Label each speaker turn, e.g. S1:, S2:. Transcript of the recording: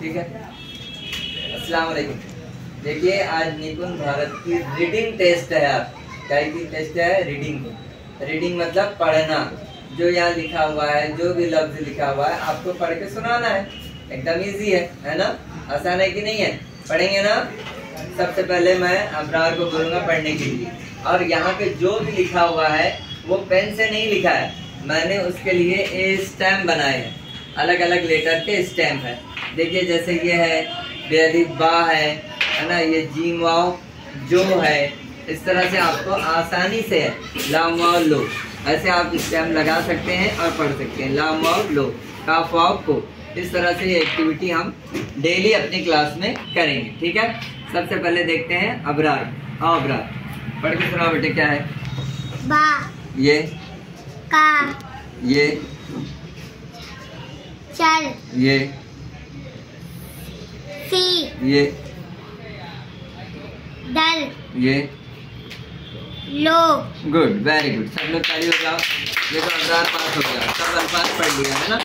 S1: ठीक है? अस्सलाम वालेकुम। देखिए, आज निपुण भारत की रीडिंग टेस्ट है आप क्या की टेस्ट है? रीडिंग रीडिंग मतलब पढ़ना। जो यहाँ लिखा हुआ है, जो भी लफ्ज लिखा हुआ है, आपको पढ़ के सुनाना है। एकदम इजी है है ना? आसान है कि नहीं है? पढ़ेंगे ना? सबसे पहले मैं अबरार को बोलूँगा पढ़ने के लिए। और यहाँ पे जो भी लिखा हुआ है, वो पेन से नहीं लिखा है। मैंने उसके लिए स्टैम्प बनाए हैं। अलग अलग लेटर के स्टैम्प है। देखिए जैसे ये है बेली बा है है ना ये जीम वाओ जो है इस तरह से आपको आसानी से लाम वाओ लो। ऐसे आप स्टैम्प लगा सकते हैं और पढ़ सकते हैं। लाम वाओ लो काफ वाओ को। इस तरह से ये एक्टिविटी हम डेली अपनी क्लास में करेंगे ठीक है? सबसे पहले देखते हैं अबरार। हाँ अबरार पढ़ के सुना बेटे क्या है?
S2: बा।
S1: ये?
S2: का।
S1: ये?
S2: चल।
S1: ये? ये
S2: दल
S1: ये।
S2: लो।
S1: गुड वेरी गुड सब लोग ताली हो जाओ। देखो हज़ार पास हो गया। सब अल्फाज पढ़ लिया है ना?